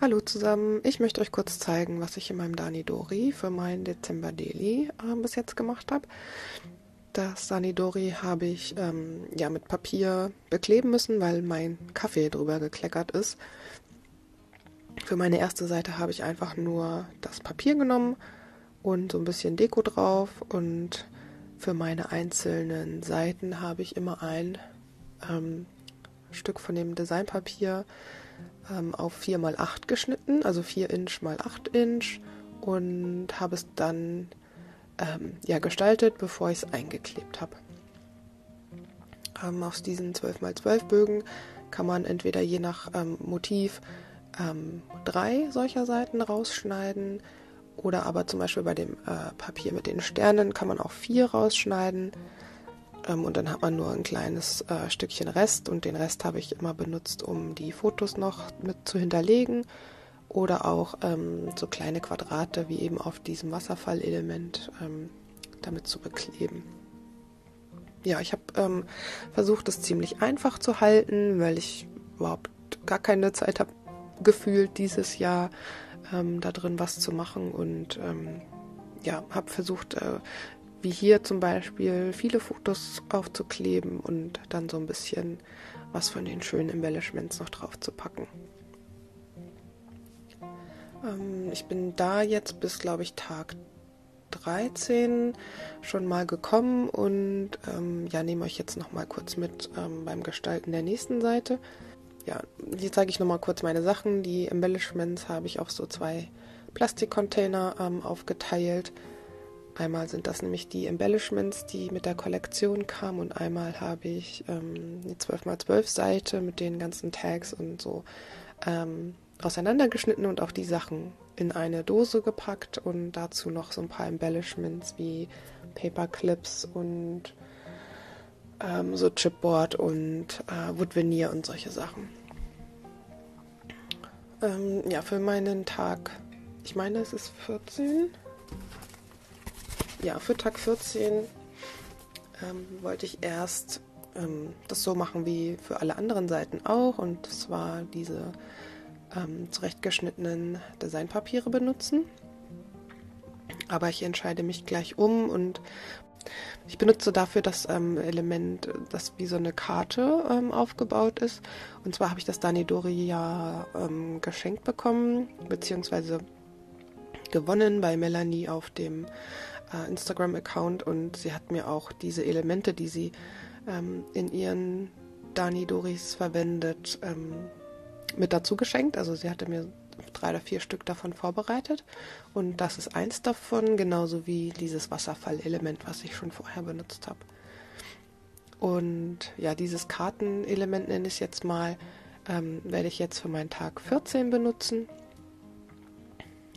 Hallo zusammen, ich möchte euch kurz zeigen, was ich in meinem Dani Dori für meinen Dezember Daily äh, bis jetzt gemacht habe. Das Dani Dori habe ich ähm, ja mit Papier bekleben müssen, weil mein Kaffee drüber gekleckert ist. Für meine erste Seite habe ich einfach nur das Papier genommen und so ein bisschen Deko drauf und für meine einzelnen Seiten habe ich immer ein ähm, Stück von dem Designpapier ähm, auf 4 x 8 geschnitten, also 4 Inch mal 8 Inch und habe es dann ähm, ja, gestaltet, bevor ich es eingeklebt habe. Ähm, aus diesen 12 x 12 Bögen kann man entweder je nach ähm, Motiv ähm, drei solcher Seiten rausschneiden oder aber zum Beispiel bei dem äh, Papier mit den Sternen kann man auch vier rausschneiden. Ähm, und dann hat man nur ein kleines äh, Stückchen Rest und den Rest habe ich immer benutzt, um die Fotos noch mit zu hinterlegen oder auch ähm, so kleine Quadrate wie eben auf diesem Wasserfallelement ähm, damit zu bekleben. Ja, ich habe ähm, versucht, es ziemlich einfach zu halten, weil ich überhaupt gar keine Zeit habe gefühlt dieses Jahr ähm, da drin was zu machen und ähm, ja, habe versucht, äh, wie hier zum Beispiel, viele Fotos aufzukleben und dann so ein bisschen was von den schönen Embellishments noch drauf zu packen. Ähm, ich bin da jetzt bis, glaube ich, Tag 13 schon mal gekommen und ähm, ja, nehme euch jetzt noch mal kurz mit ähm, beim Gestalten der nächsten Seite. Ja, hier zeige ich noch mal kurz meine Sachen. Die Embellishments habe ich auf so zwei Plastikcontainer ähm, aufgeteilt. Einmal sind das nämlich die Embellishments, die mit der Kollektion kamen und einmal habe ich ähm, die 12x12 Seite mit den ganzen Tags und so ähm, auseinandergeschnitten und auch die Sachen in eine Dose gepackt und dazu noch so ein paar Embellishments wie Paperclips und ähm, so Chipboard und äh, Wood Veneer und solche Sachen. Ähm, ja, für meinen Tag, ich meine, es ist 14 ja, für Tag 14 ähm, wollte ich erst ähm, das so machen wie für alle anderen Seiten auch und zwar diese ähm, zurechtgeschnittenen Designpapiere benutzen. Aber ich entscheide mich gleich um und ich benutze dafür das ähm, Element, das wie so eine Karte ähm, aufgebaut ist. Und zwar habe ich das Danidori ja ähm, geschenkt bekommen, beziehungsweise gewonnen bei Melanie auf dem äh, Instagram-Account und sie hat mir auch diese Elemente, die sie ähm, in ihren Dani Doris verwendet, ähm, mit dazu geschenkt. Also sie hatte mir drei oder vier Stück davon vorbereitet und das ist eins davon, genauso wie dieses Wasserfallelement, was ich schon vorher benutzt habe. Und ja, dieses Kartenelement nenne ich jetzt mal, ähm, werde ich jetzt für meinen Tag 14 benutzen.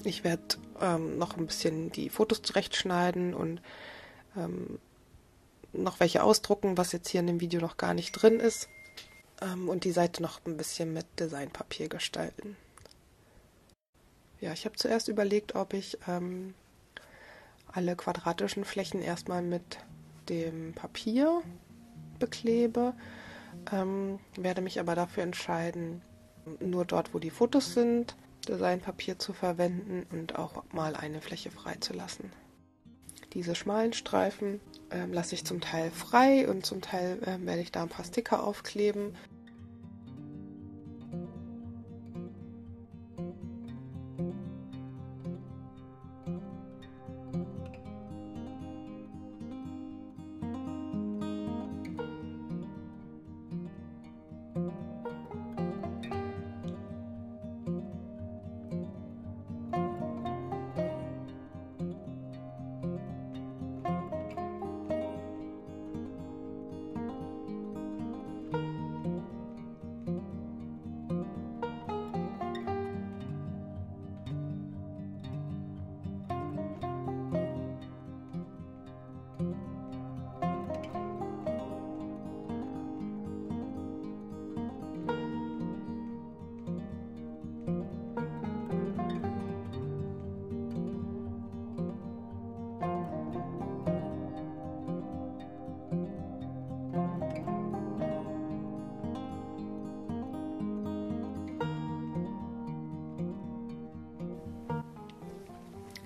Ich werde ähm, noch ein bisschen die Fotos zurechtschneiden und ähm, noch welche ausdrucken, was jetzt hier in dem Video noch gar nicht drin ist. Ähm, und die Seite noch ein bisschen mit Designpapier gestalten. Ja, ich habe zuerst überlegt, ob ich ähm, alle quadratischen Flächen erstmal mit dem Papier beklebe, ähm, werde mich aber dafür entscheiden, nur dort, wo die Fotos sind, Designpapier zu verwenden und auch mal eine Fläche freizulassen. Diese schmalen Streifen äh, lasse ich zum Teil frei und zum Teil äh, werde ich da ein paar Sticker aufkleben.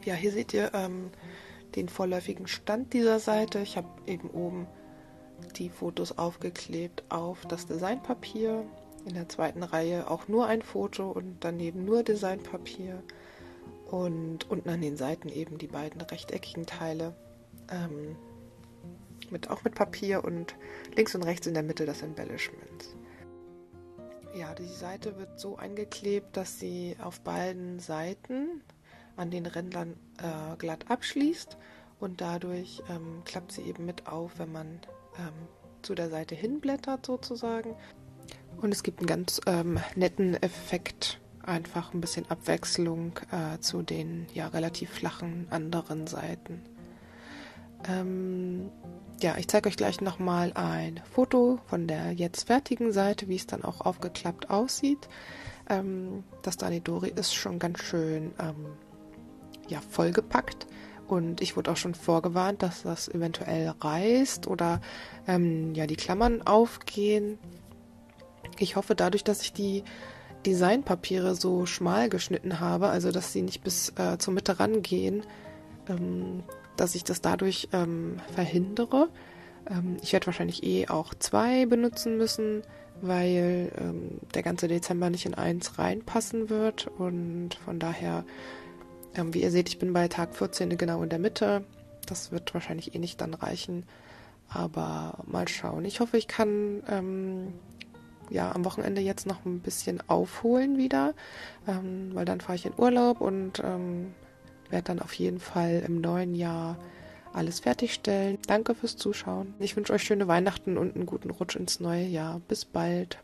Ja, hier seht ihr ähm, den vorläufigen Stand dieser Seite. Ich habe eben oben die Fotos aufgeklebt auf das Designpapier. In der zweiten Reihe auch nur ein Foto und daneben nur Designpapier. Und unten an den Seiten eben die beiden rechteckigen Teile. Ähm, mit, auch mit Papier und links und rechts in der Mitte das Embellishment. Ja, die Seite wird so eingeklebt, dass sie auf beiden Seiten an den Rändern äh, glatt abschließt und dadurch ähm, klappt sie eben mit auf, wenn man ähm, zu der Seite hinblättert sozusagen. Und es gibt einen ganz ähm, netten Effekt, einfach ein bisschen Abwechslung äh, zu den ja relativ flachen anderen Seiten. Ähm, ja, ich zeige euch gleich nochmal ein Foto von der jetzt fertigen Seite, wie es dann auch aufgeklappt aussieht. Ähm, das Danidori ist schon ganz schön ähm, ja, vollgepackt. Und ich wurde auch schon vorgewarnt, dass das eventuell reißt oder ähm, ja, die Klammern aufgehen. Ich hoffe dadurch, dass ich die Designpapiere so schmal geschnitten habe, also dass sie nicht bis äh, zur Mitte rangehen, ähm, dass ich das dadurch ähm, verhindere. Ähm, ich werde wahrscheinlich eh auch zwei benutzen müssen, weil ähm, der ganze Dezember nicht in eins reinpassen wird. Und von daher, ähm, wie ihr seht, ich bin bei Tag 14 genau in der Mitte. Das wird wahrscheinlich eh nicht dann reichen. Aber mal schauen. Ich hoffe, ich kann ähm, ja am Wochenende jetzt noch ein bisschen aufholen wieder, ähm, weil dann fahre ich in Urlaub und ähm, werde dann auf jeden Fall im neuen Jahr alles fertigstellen. Danke fürs Zuschauen. Ich wünsche euch schöne Weihnachten und einen guten Rutsch ins neue Jahr. Bis bald.